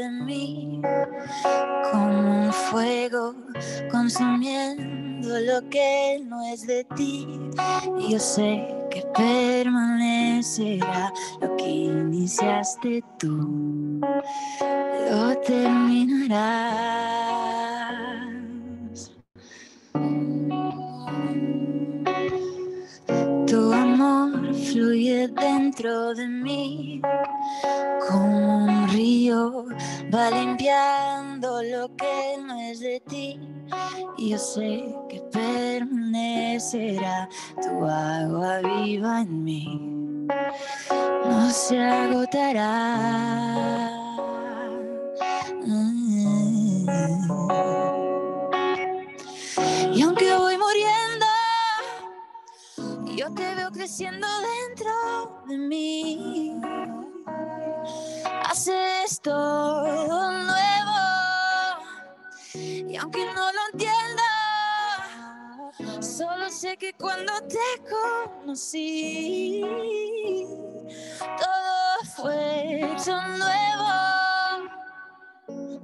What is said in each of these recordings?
de mí, como un fuego consumiendo lo que no es de ti. Yo sé que permanecerá lo que iniciaste tú, lo terminarás. Tu amor fluye dentro de mí como río, va limpiando lo que no es de ti. Y yo sé que permanecerá tu agua viva en mí, no se agotará. Y aunque voy muriendo, yo te veo creciendo dentro de mí. Todo nuevo. Y aunque no lo entienda, solo sé que cuando te conocí, todo fue hecho nuevo.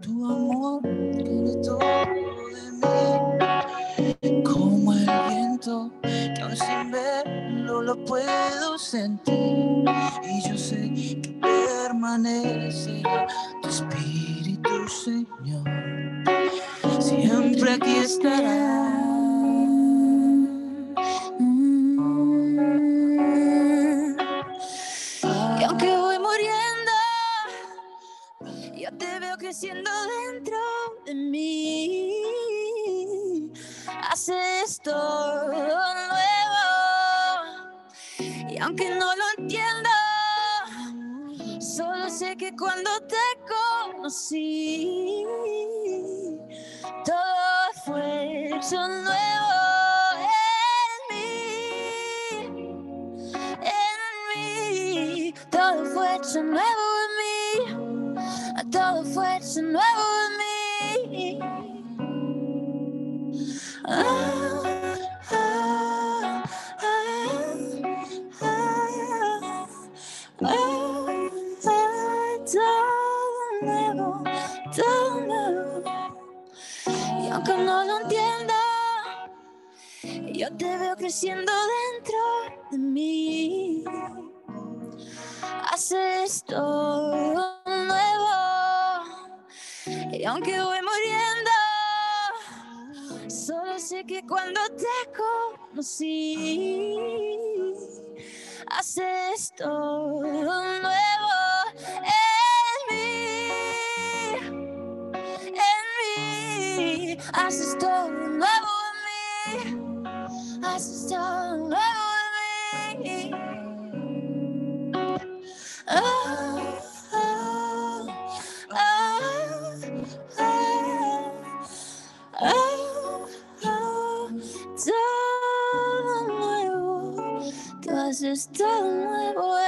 Tu amor quiere todo de mí, como el viento que aún sin verlo lo puedo sentir. Y yo sé tu espíritu, Señor. Siempre aquí estará. Mm. Y aunque voy muriendo, yo te veo creciendo dentro de mí. Haces todo nuevo. Y aunque no lo entiendo, sé que cuando te conocí, todo fue hecho nuevo en mí en mí. Todo fue hecho nuevo en mí. Todo fue hecho nuevo en mí. Ah, Y aunque no lo entienda, yo te veo creciendo dentro de mí. Haces todo nuevo. Y aunque voy muriendo, solo sé que cuando te conocí, mí, haces todo nuevo en mí. Haces todo nuevo en mí. Ah, ah, ah, ah, ah, ah, todo nuevo, tú haces todo nuevo